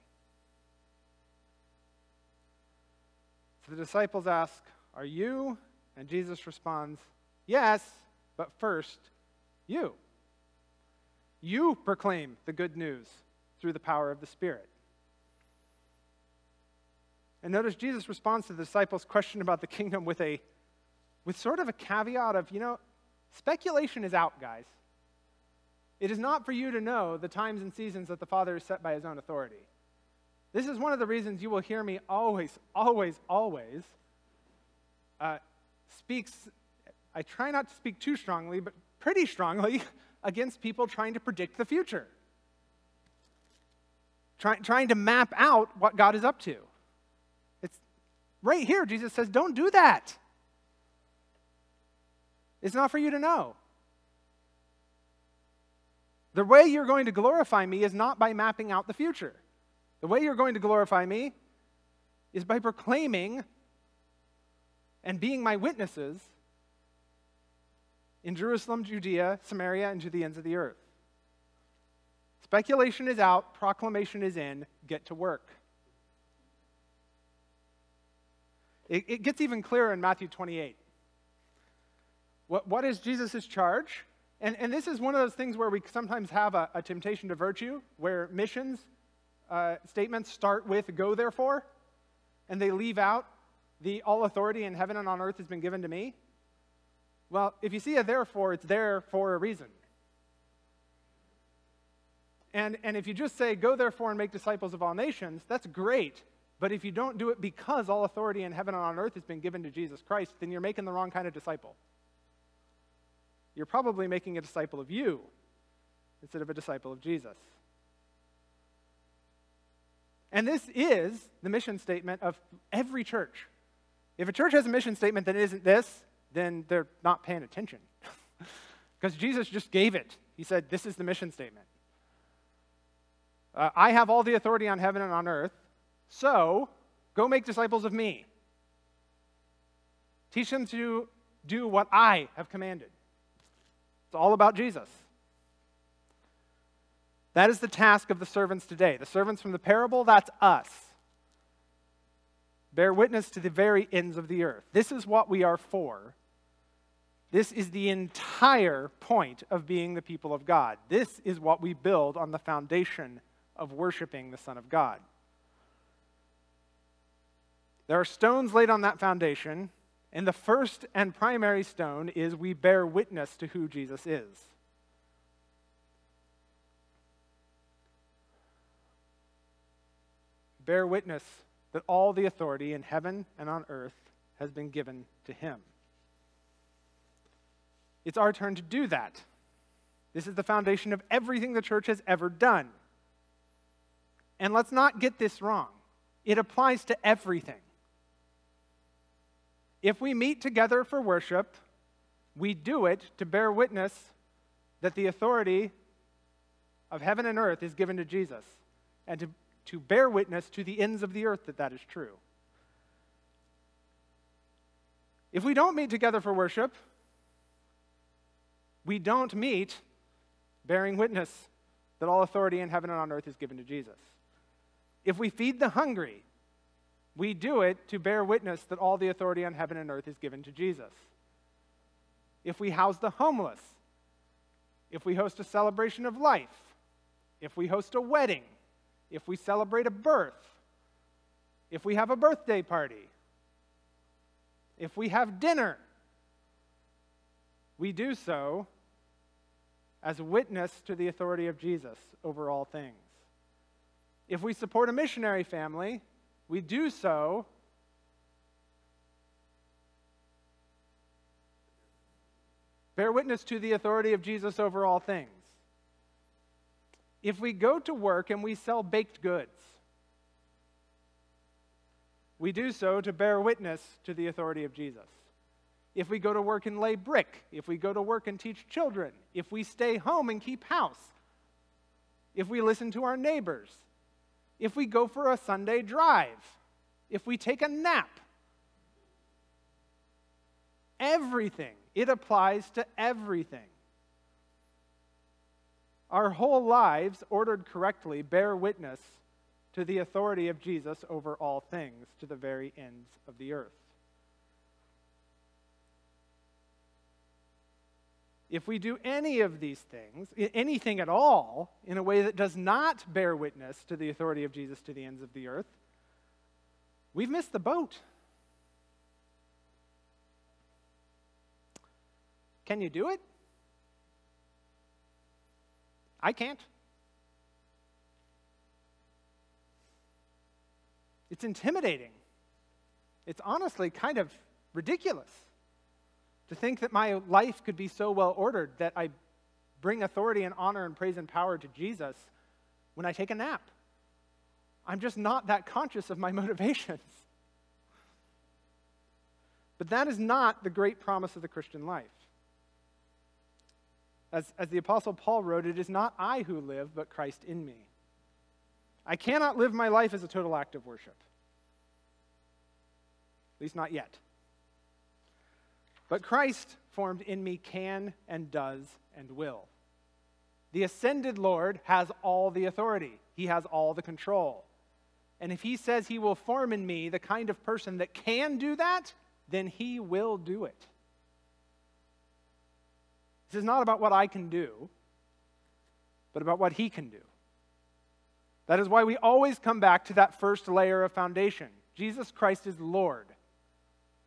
So the disciples ask, Are you? And Jesus responds, Yes, but first, you. You proclaim the good news through the power of the Spirit. And notice Jesus responds to the disciples' question about the kingdom with a with sort of a caveat of, you know, speculation is out, guys. It is not for you to know the times and seasons that the Father has set by his own authority. This is one of the reasons you will hear me always, always, always uh, speaks. I try not to speak too strongly, but pretty strongly against people trying to predict the future, Try, trying to map out what God is up to. Right here. Jesus says, "Don't do that." It's not for you to know. The way you're going to glorify me is not by mapping out the future. The way you're going to glorify me is by proclaiming and being my witnesses in Jerusalem, Judea, Samaria, and to the ends of the earth. Speculation is out, proclamation is in, get to work. It, it gets even clearer in Matthew 28. What, what is Jesus' charge? And, and this is one of those things where we sometimes have a, a temptation to virtue, where missions uh, statements start with, go therefore, and they leave out the all authority in heaven and on earth has been given to me. Well, if you see a therefore, it's there for a reason. And, and if you just say, go therefore and make disciples of all nations, that's great. But if you don't do it because all authority in heaven and on earth has been given to Jesus Christ, then you're making the wrong kind of disciple you're probably making a disciple of you instead of a disciple of Jesus. And this is the mission statement of every church. If a church has a mission statement that isn't this, then they're not paying attention. Because Jesus just gave it. He said, This is the mission statement. Uh, I have all the authority on heaven and on earth, so go make disciples of me. Teach them to do what I have commanded. It's all about Jesus. That is the task of the servants today. The servants from the parable, that's us. Bear witness to the very ends of the earth. This is what we are for. This is the entire point of being the people of God. This is what we build on the foundation of worshiping the Son of God. There are stones laid on that foundation, and the first and primary stone is we bear witness to who Jesus is. Bear witness that all the authority in heaven and on earth has been given to him. It's our turn to do that. This is the foundation of everything the church has ever done. And let's not get this wrong. It applies to everything. If we meet together for worship, we do it to bear witness that the authority of heaven and earth is given to Jesus, and to, to bear witness to the ends of the earth that that is true. If we don't meet together for worship, we don't meet bearing witness that all authority in heaven and on earth is given to Jesus. If we feed the hungry, we do it to bear witness that all the authority on heaven and earth is given to Jesus. If we house the homeless, if we host a celebration of life, if we host a wedding, if we celebrate a birth, if we have a birthday party, if we have dinner, we do so as witness to the authority of Jesus over all things. If we support a missionary family, we do so bear witness to the authority of Jesus over all things. If we go to work and we sell baked goods, we do so to bear witness to the authority of Jesus. If we go to work and lay brick, if we go to work and teach children, if we stay home and keep house, if we listen to our neighbors, if we go for a Sunday drive, if we take a nap. Everything. It applies to everything. Our whole lives, ordered correctly, bear witness to the authority of Jesus over all things to the very ends of the earth. If we do any of these things, anything at all, in a way that does not bear witness to the authority of Jesus to the ends of the earth, we've missed the boat. Can you do it? I can't. It's intimidating. It's honestly kind of ridiculous to think that my life could be so well ordered that I bring authority and honor and praise and power to Jesus when I take a nap. I'm just not that conscious of my motivations. But that is not the great promise of the Christian life. As, as the Apostle Paul wrote, it is not I who live, but Christ in me. I cannot live my life as a total act of worship. At least not yet. But Christ formed in me can and does and will. The ascended Lord has all the authority, He has all the control. And if He says He will form in me the kind of person that can do that, then He will do it. This is not about what I can do, but about what He can do. That is why we always come back to that first layer of foundation. Jesus Christ is Lord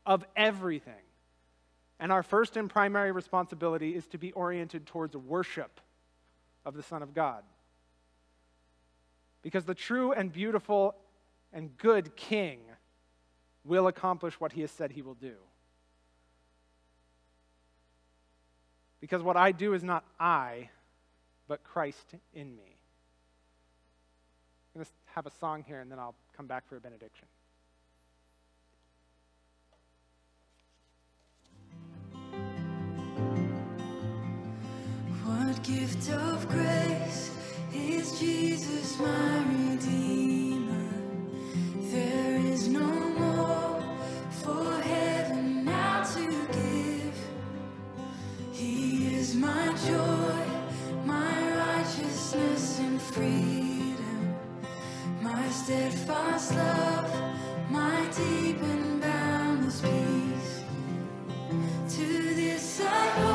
of everything. And our first and primary responsibility is to be oriented towards worship of the Son of God. Because the true and beautiful and good King will accomplish what he has said he will do. Because what I do is not I, but Christ in me. I'm going to have a song here and then I'll come back for a benediction. What gift of grace is Jesus my Redeemer? There is no more for heaven now to give. He is my joy, my righteousness and freedom, my steadfast love, my deep and boundless peace. To this I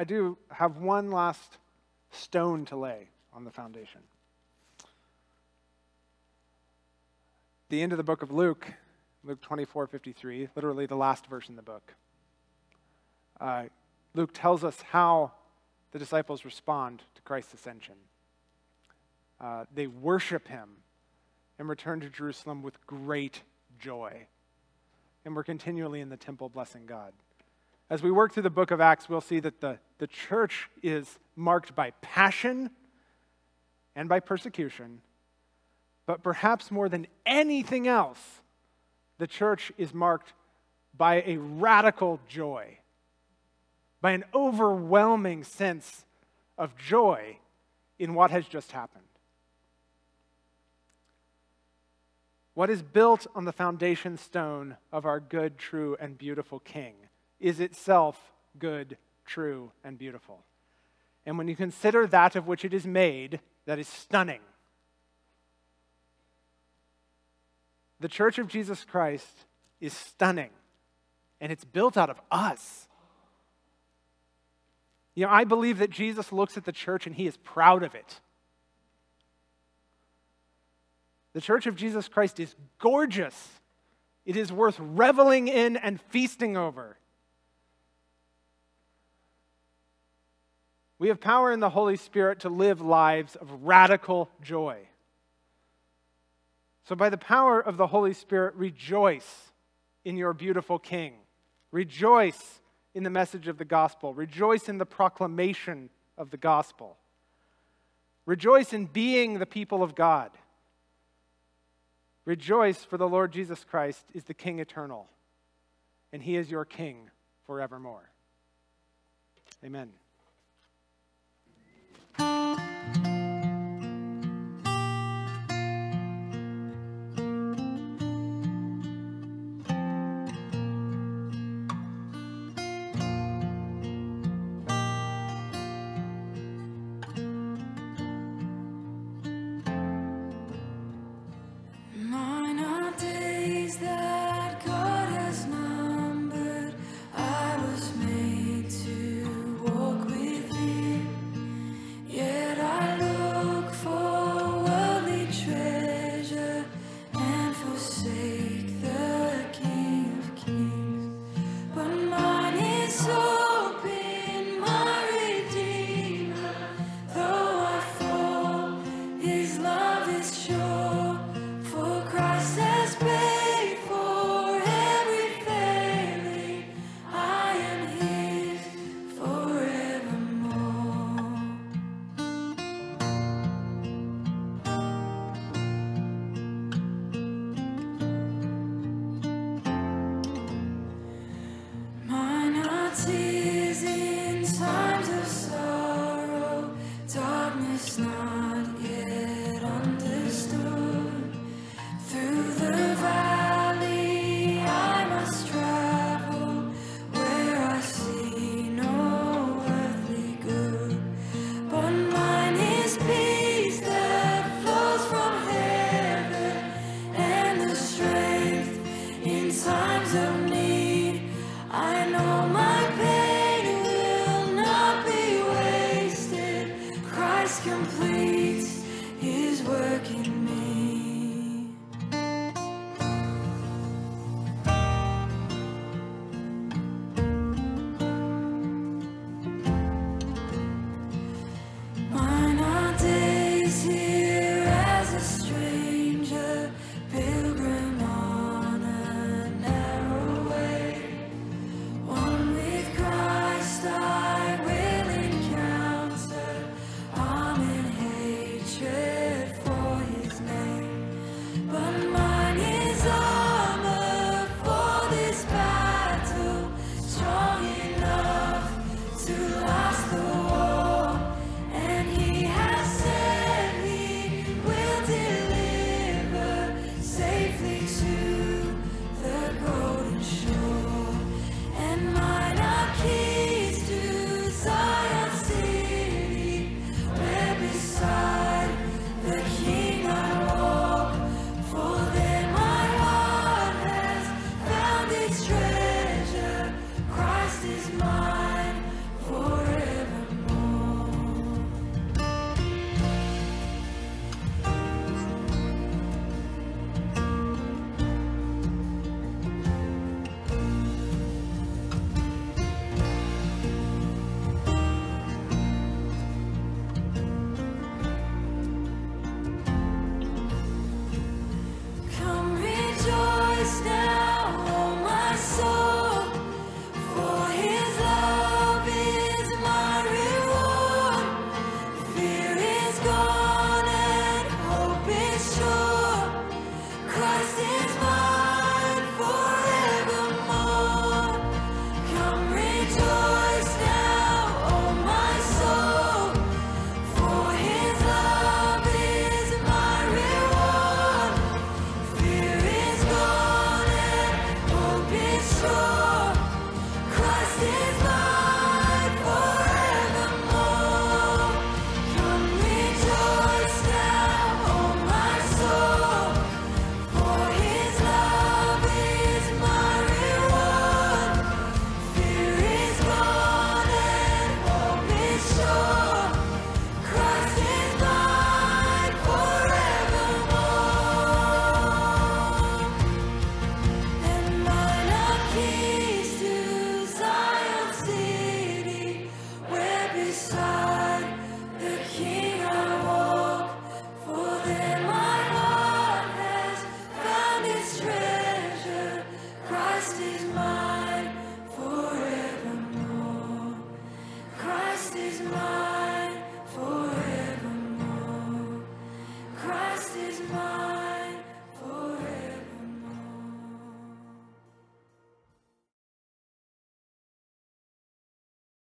I do have one last stone to lay on the foundation. The end of the book of Luke, Luke 24 53, literally the last verse in the book. Uh, Luke tells us how the disciples respond to Christ's ascension. Uh, they worship him and return to Jerusalem with great joy. And we're continually in the temple blessing God. As we work through the book of Acts, we'll see that the, the church is marked by passion and by persecution. But perhaps more than anything else, the church is marked by a radical joy, by an overwhelming sense of joy in what has just happened. What is built on the foundation stone of our good, true, and beautiful King is itself good, true, and beautiful. And when you consider that of which it is made, that is stunning. The church of Jesus Christ is stunning, and it's built out of us. You know, I believe that Jesus looks at the church and he is proud of it. The church of Jesus Christ is gorgeous. It is worth reveling in and feasting over. We have power in the Holy Spirit to live lives of radical joy. So, by the power of the Holy Spirit, rejoice in your beautiful King. Rejoice in the message of the gospel. Rejoice in the proclamation of the gospel. Rejoice in being the people of God. Rejoice, for the Lord Jesus Christ is the King eternal, and he is your King forevermore. Amen.